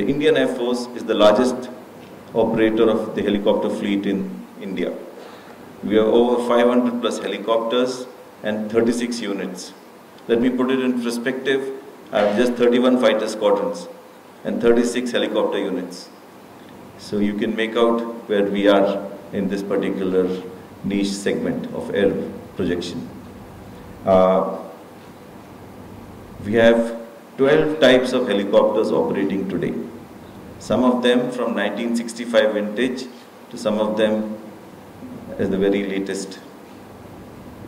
the Indian Air Force is the largest operator of the helicopter fleet in India. We have over 500 plus helicopters and 36 units. Let me put it in perspective. I have just 31 fighter squadrons and 36 helicopter units. So you can make out where we are in this particular niche segment of air projection. Uh, we have 12 types of helicopters operating today. Some of them from 1965 vintage to some of them as the very latest.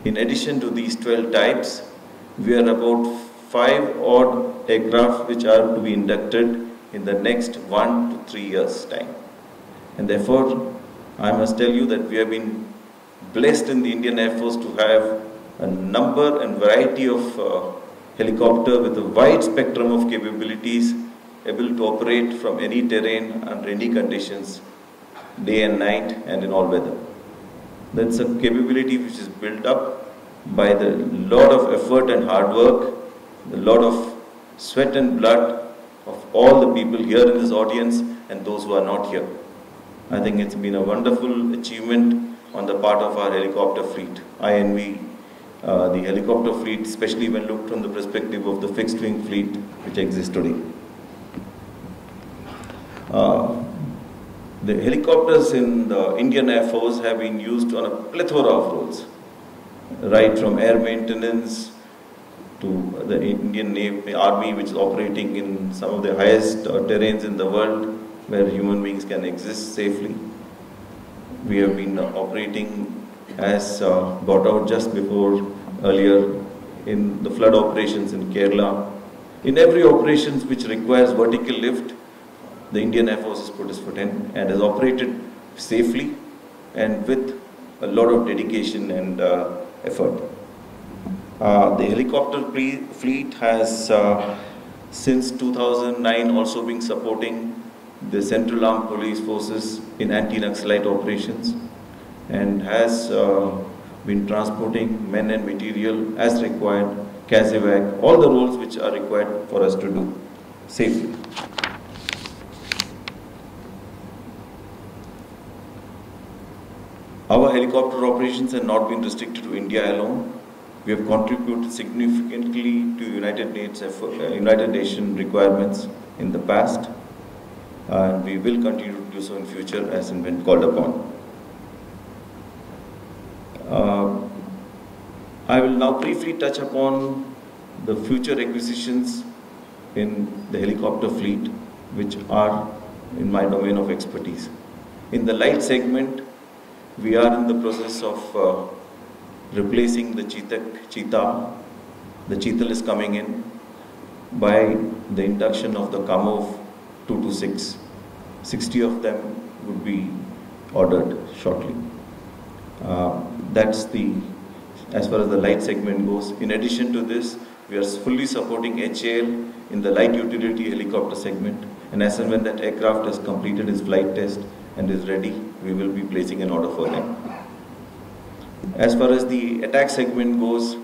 In addition to these 12 types, we are about five odd aircraft which are to be inducted in the next one to three years' time. And therefore, I must tell you that we have been blessed in the Indian Air Force to have a number and variety of uh, helicopter with a wide spectrum of capabilities able to operate from any terrain under any conditions, day and night and in all weather. That's a capability which is built up by the lot of effort and hard work, the lot of sweat and blood of all the people here in this audience and those who are not here. I think it's been a wonderful achievement on the part of our helicopter fleet. I uh, the helicopter fleet, especially when looked from the perspective of the fixed wing fleet which exists today. Uh, the helicopters in the Indian Air Force have been used on a plethora of roles, right from air maintenance to the Indian Navy, Army, which is operating in some of the highest uh, terrains in the world where human beings can exist safely. We have been uh, operating as uh, got out just before earlier in the flood operations in Kerala. In every operations which requires vertical lift, the Indian Air Force has put its foot in and has operated safely and with a lot of dedication and uh, effort. Uh, the helicopter fleet has uh, since 2009 also been supporting the Central Armed Police Forces in anti-Naxalite operations and has uh, been transporting men and material as required, CASEVAC, all the roles which are required for us to do safely. Our helicopter operations have not been restricted to India alone. We have contributed significantly to United Nations, uh, United Nations requirements in the past, and we will continue to do so in future as and when called upon. Uh, I will now briefly touch upon the future acquisitions in the helicopter fleet, which are in my domain of expertise. In the light segment, we are in the process of uh, replacing the Chetak, Cheetah. The Cheetal is coming in by the induction of the Kamov 226. 60 of them would be ordered shortly. Uh, that's the, as far as the light segment goes. In addition to this, we are fully supporting HAL in the light utility helicopter segment. And as and when that aircraft has completed its flight test, and is ready, we will be placing an order for them. As far as the attack segment goes,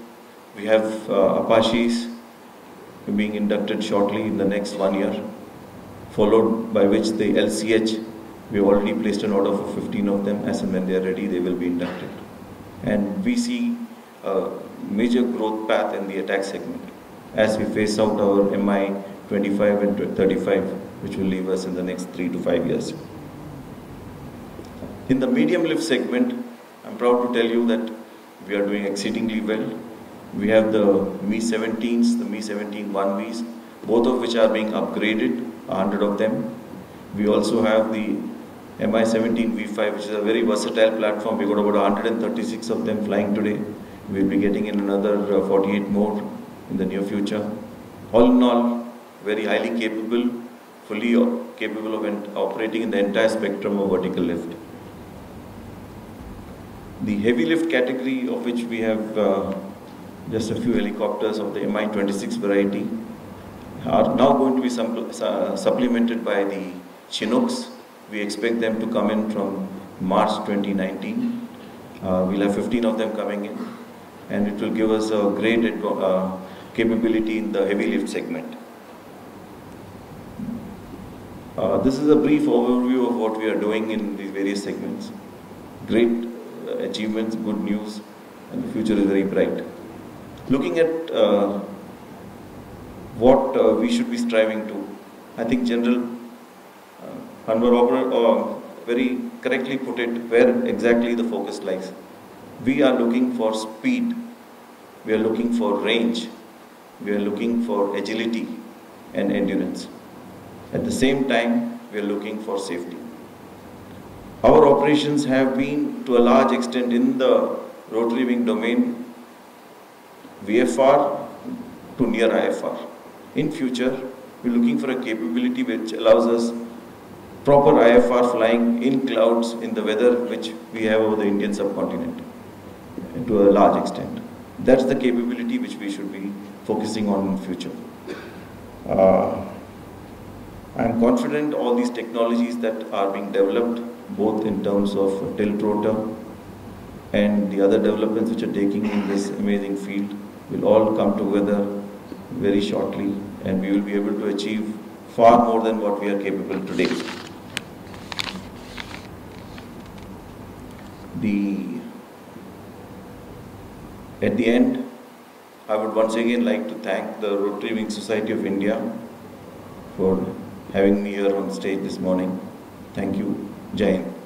we have uh, Apaches being inducted shortly in the next one year, followed by which the LCH, we have already placed an order for 15 of them. As and when they are ready, they will be inducted. And we see a major growth path in the attack segment as we face out our MI 25 and 35, which will leave us in the next three to five years. In the medium lift segment, I'm proud to tell you that we are doing exceedingly well. We have the Mi-17s, the Mi-17 1Vs, both of which are being upgraded, 100 of them. We also have the Mi-17 V5, which is a very versatile platform. We got about 136 of them flying today. We'll be getting in another uh, 48 more in the near future. All in all, very highly capable, fully capable of operating in the entire spectrum of vertical lift. The heavy lift category of which we have uh, just a few helicopters of the Mi-26 variety are now going to be supplemented by the Chinooks. We expect them to come in from March 2019. Uh, we'll have 15 of them coming in and it will give us a great uh, capability in the heavy lift segment. Uh, this is a brief overview of what we are doing in these various segments. Great achievements, good news, and the future is very bright. Looking at uh, what uh, we should be striving to, I think General uh, Anwar uh, very correctly put it where exactly the focus lies. We are looking for speed, we are looking for range, we are looking for agility and endurance. At the same time, we are looking for safety. Our operations have been to a large extent in the rotary wing domain, VFR to near IFR. In future, we're looking for a capability which allows us proper IFR flying in clouds in the weather which we have over the Indian subcontinent to a large extent. That's the capability which we should be focusing on in future. Uh, I am confident all these technologies that are being developed, both in terms of tilt rotor and the other developments which are taking in this amazing field, will all come together very shortly and we will be able to achieve far more than what we are capable today. The, at the end, I would once again like to thank the Rotary Wing Society of India for having me here on stage this morning. Thank you. Hind.